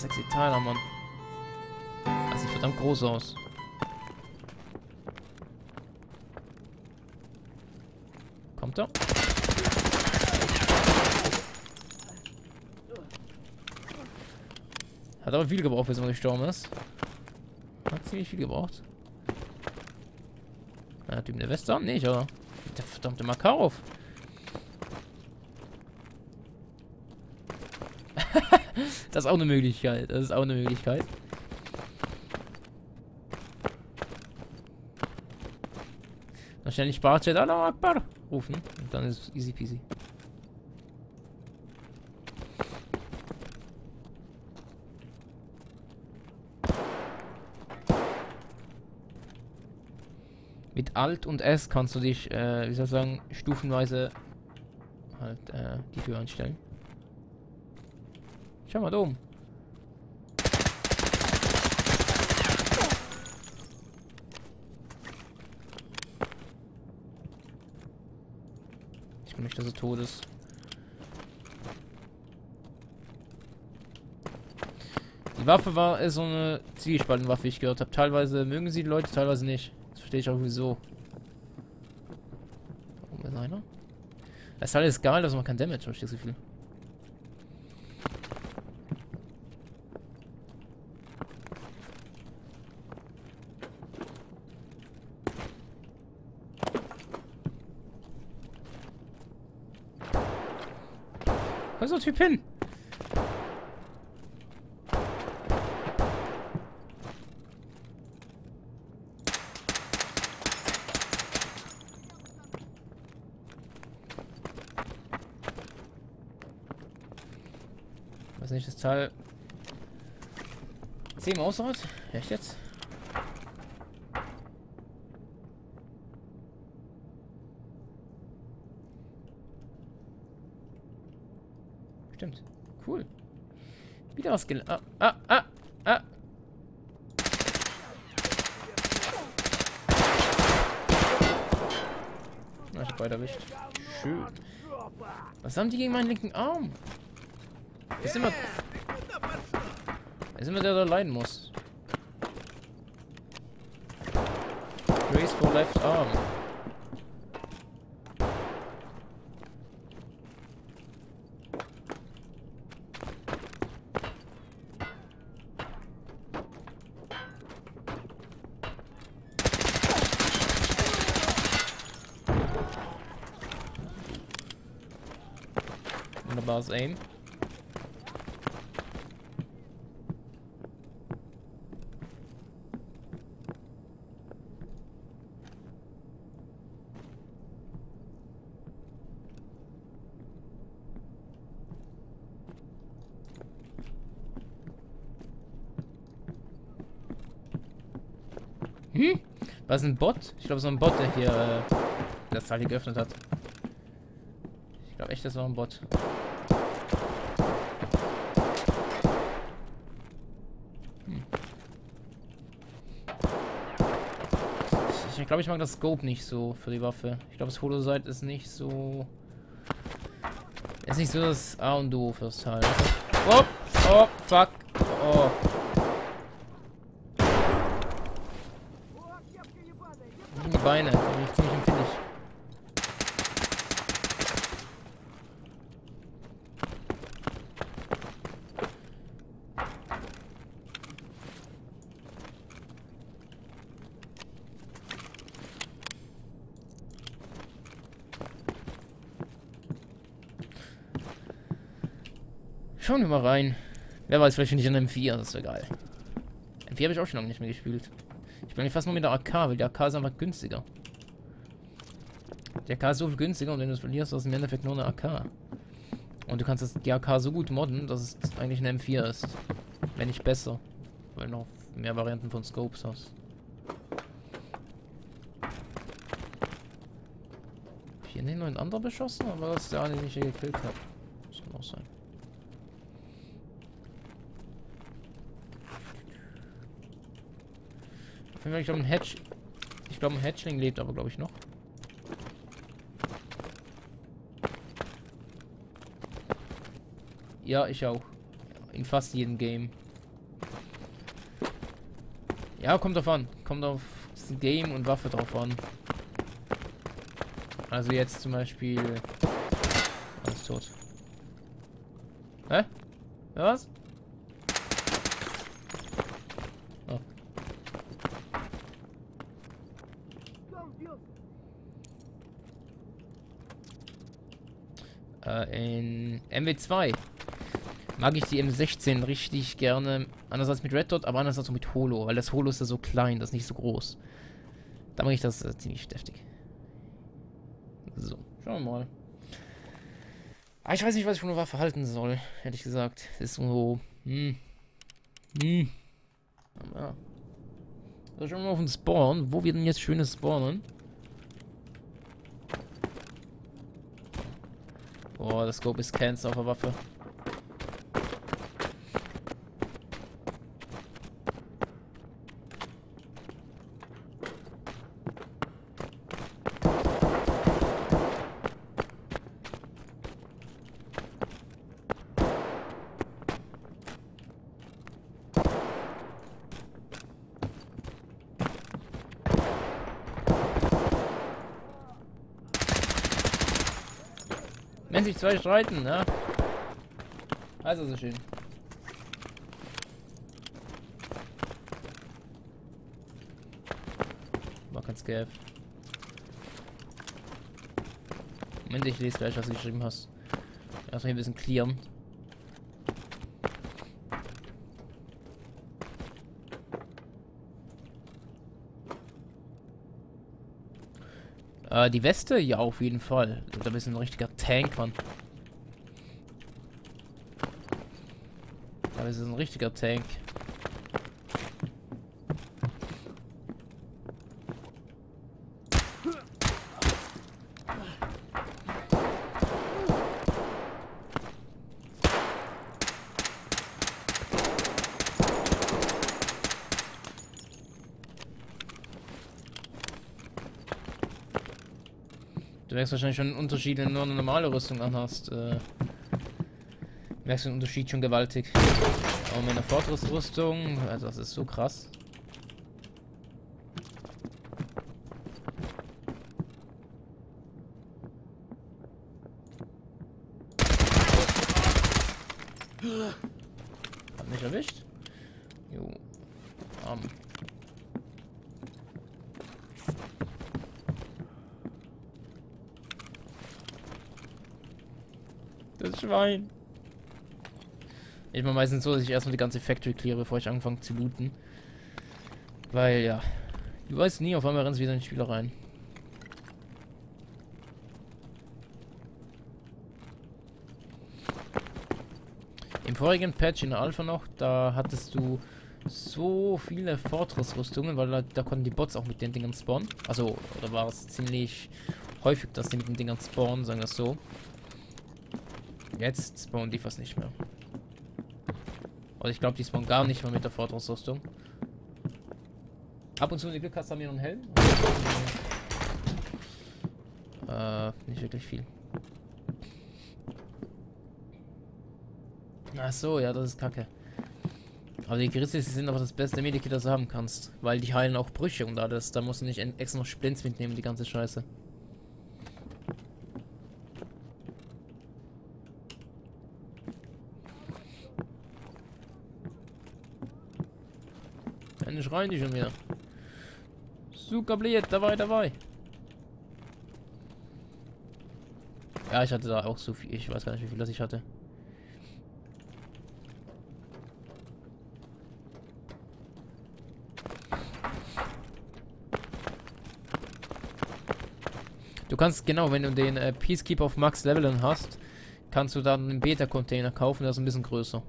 sexy Teil, Mann. Das sieht verdammt groß aus. Kommt er? Hat aber viel gebraucht, bis er gestorben ist. Hat ziemlich viel gebraucht. Hat ihm eine Weste an? Nicht, oder? Der verdammte Makarov. Das ist auch eine Möglichkeit. Das ist auch eine Möglichkeit. Die Sparchat Allah Akbar rufen. Und dann ist es easy peasy. Mit Alt und S kannst du dich, äh, wie soll ich sagen, stufenweise halt äh, die Tür einstellen. Schau mal da oben. Ich nicht, dass er tot ist. Die Waffe war äh, so eine Zielspaltenwaffe, wie ich gehört habe. Teilweise mögen sie die Leute, teilweise nicht. Das verstehe ich auch wieso. Warum ist einer? Das ist alles geil, dass man kein Damage, ich das Gefühl. Der Typ hin? Weiß nicht, das Teil. Zehnmal ausgerollt? Echt jetzt? Stimmt. Cool. Wieder was gelernt. Ah, ah, ah, ah. Na, ich hab beide erwischt. Schön. Was haben die gegen meinen linken Arm? Ist immer. Ist immer der, der leiden muss. Race for left arm. Aim. Hm? Was ist ein Bot? Ich glaube, so ein Bot, der hier äh, das Teil geöffnet hat. Ich glaube echt, das war ein Bot. Hm. Ich, ich glaube, ich mag das Scope nicht so für die Waffe. Ich glaube, das Holosight ist nicht so... Ist nicht so das A und O fürs Teil. Oh, oh, fuck. Oh. Die Beine, die bin ich ziemlich empfindlich. Schauen wir mal rein. Wer weiß, vielleicht finde ich einen M4, das wäre geil. M4 habe ich auch schon lange nicht mehr gespielt. Ich bin fast nur mit der AK, weil die AK ist einfach günstiger. Die AK ist so viel günstiger und wenn du es verlierst, ist es im Endeffekt nur eine AK. Und du kannst das, die AK so gut modden, dass es eigentlich eine M4 ist. Wenn nicht besser. Weil du noch mehr Varianten von Scopes hast. Hab ich hier nicht noch ein anderer beschossen, aber das ist der eine, den ich hier gekillt habe. Das kann auch sein. Ich glaube, ein Hedge. Ich glaube, ein Hedgeling lebt aber, glaube ich, noch. Ja, ich auch. In fast jedem Game. Ja, kommt drauf an. Kommt auf Game und Waffe drauf an. Also jetzt zum Beispiel... Alles tot. Hä? Was? Äh, in MW2 mag ich die M16 richtig gerne. Anders als mit Red Dot, aber anders als mit Holo. Weil das Holo ist ja so klein, das ist nicht so groß. Da mag ich das äh, ziemlich deftig. So, schauen wir mal. Aber ich weiß nicht, was ich von der Waffe halten soll, ehrlich gesagt. ist so. Hm. Hm. Ja. So, schauen wir mal auf den Spawn. Wo wir denn jetzt schönes spawnen? Boah, das Scope ist Cancer auf der Waffe. Wenn sich zwei streiten, ne? Also so schön. War kein Scav. Moment, ich lese gleich, was du geschrieben hast. Erstmal ein bisschen clearen. Äh, die Weste? Ja, auf jeden Fall. Da bist du ein richtiger Tank, Mann. Da bist du ein richtiger Tank. Du merkst wahrscheinlich schon einen Unterschied, wenn du eine normale Rüstung anhast. Äh, merkst den Unterschied schon gewaltig. Aber mit einer Fortress-Rüstung, also das ist so krass. Hat mich erwischt. Jo. Arm. Das Schwein. Ich mache meistens so, dass ich erstmal die ganze Factory cleare, bevor ich anfange zu looten. Weil, ja. Du weißt nie, auf einmal rennst du wieder in die Spieler rein. Im vorigen Patch in der Alpha noch, da hattest du so viele Fortress-Rüstungen, weil da, da, konnten die Bots auch mit den Dingern spawnen. Also, oder war es ziemlich häufig, dass die mit den Dingern spawnen, sagen wir es so. Jetzt spawnen die fast nicht mehr. Oder ich glaube, die spawnen gar nicht mehr mit der Fortressrüstung. Ab und zu, wenn du Glück hast, haben wir noch einen Helm. Äh, nicht wirklich viel. Ach so, ja, das ist kacke. Aber die Grizzlies sind aber das beste Medikit, das du haben kannst. Weil die heilen auch Brüche und alles. Da musst du nicht extra noch Splints mitnehmen, die ganze Scheiße. Dann schreien die schon wieder. Super blieb, dabei, dabei. Ja, ich hatte da auch so viel. Ich weiß gar nicht, wie viel das ich hatte. Du kannst, genau, wenn du den äh, Peacekeeper auf Max Leveln hast, kannst du dann einen Beta-Container kaufen, der ist ein bisschen größer.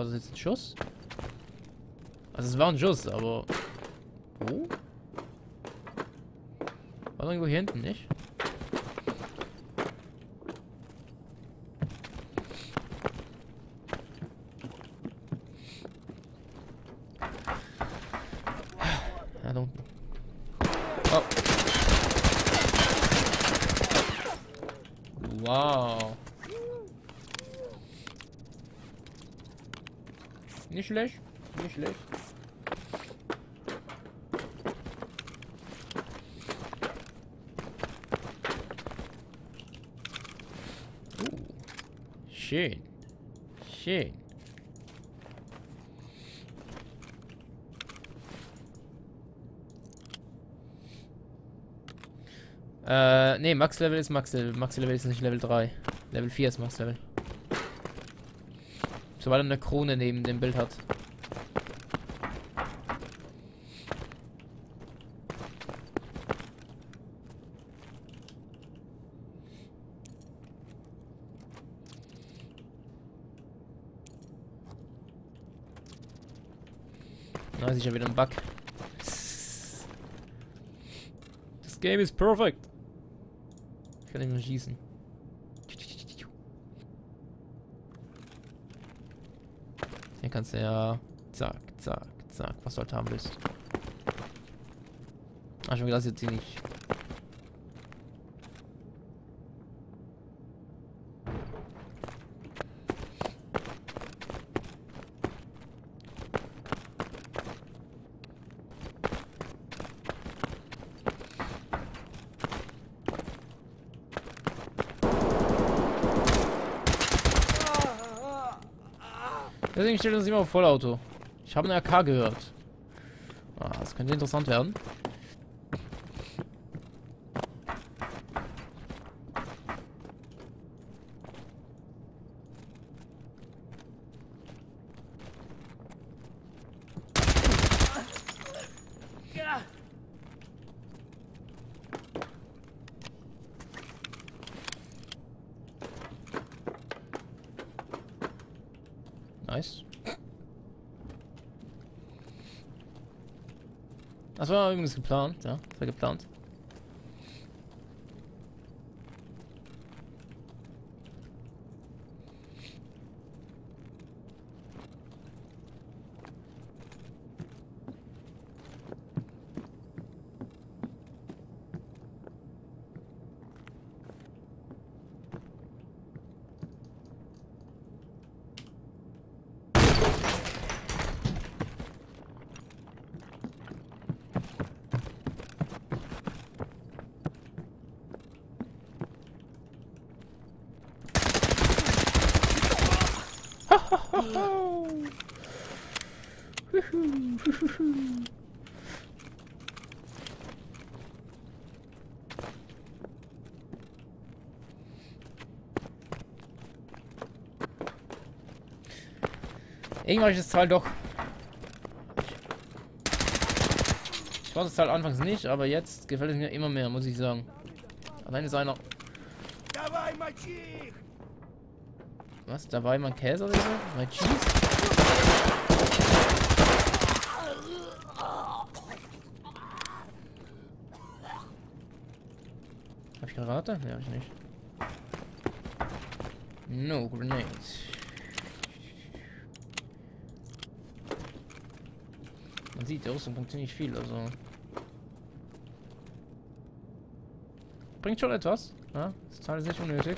War das jetzt ein Schuss? Also es war ein Schuss, aber... Wo? War irgendwo hier hinten, nicht? Oh. Wow. Nicht schlecht. Nicht schlecht. Uh. Schön. Schön. Äh, nee, Max-Level ist Max-Level. Max-Level ist nicht Level 3. Level 4 ist Max-Level. Sobald er eine Krone neben dem Bild hat. Na, ist ja wieder ein Bug. Das Game ist perfect. Ich kann nicht mehr schießen. Hier kannst du ja zack, zack, zack, was du halt haben willst. Ach, schon gedacht, jetzt hier nicht. Deswegen steht uns immer auf Vollauto. Ich habe eine AK gehört. Ah, das könnte interessant werden. Nice. Das war übrigens geplant, ja. Das war geplant. Irgendwann ist das Teil doch. Ich war das Teil anfangs nicht, aber jetzt gefällt es mir immer mehr, muss ich sagen. Allein ist einer. Was? Da war jemand Käse oder so? My Cheese? Hab ich Granate? Ne, hab ich nicht. No grenades. Man sieht, die Rüstung bringt ziemlich viel, also. Bringt schon etwas. Ja, ist nicht unnötig.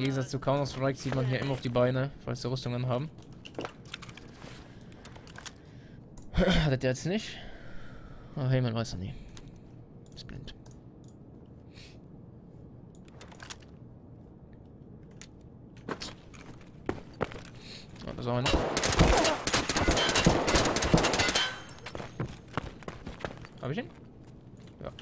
Im Gegensatz zu Counter-Strike sieht man hier immer auf die Beine, falls sie Rüstungen haben. Hat der jetzt nicht? Oh, hey, man weiß ja nie. Ist blind. Oh, das war einer. Hab ich ihn? Ja.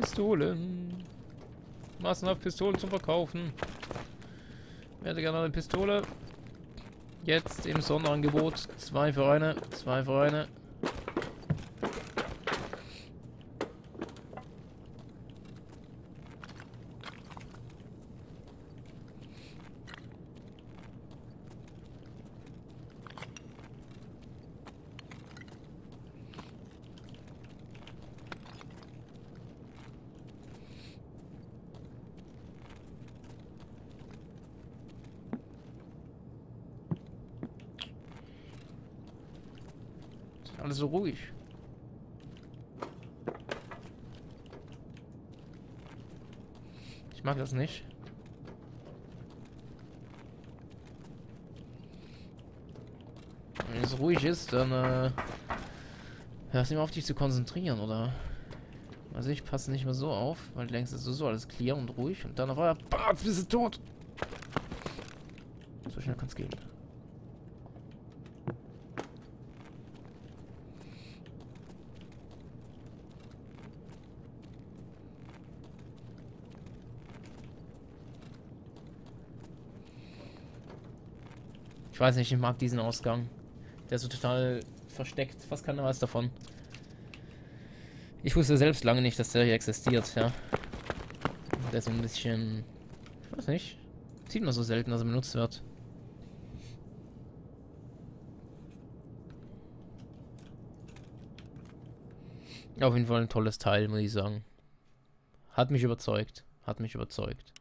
Pistolen. Massenhaft Pistolen zum Verkaufen. Wer hätte gerne eine Pistole? Jetzt im Sonderangebot. Zwei für eine, zwei für eine. Alles so ruhig. Ich mag das nicht. Wenn es ruhig ist, dann äh, hörst du nicht auf dich zu konzentrieren, oder? Also ich passe nicht mehr so auf, weil längst ist so alles clear und ruhig und dann auf einmal, BAM, bist du tot. So schnell kann es gehen. Ich weiß nicht, ich mag diesen Ausgang. Der ist so total versteckt. Fast keiner weiß davon. Ich wusste selbst lange nicht, dass der hier existiert, ja. Der ist so ein bisschen... Ich weiß nicht. Sieht man so selten, dass er benutzt wird. Auf jeden Fall ein tolles Teil, muss ich sagen. Hat mich überzeugt. Hat mich überzeugt.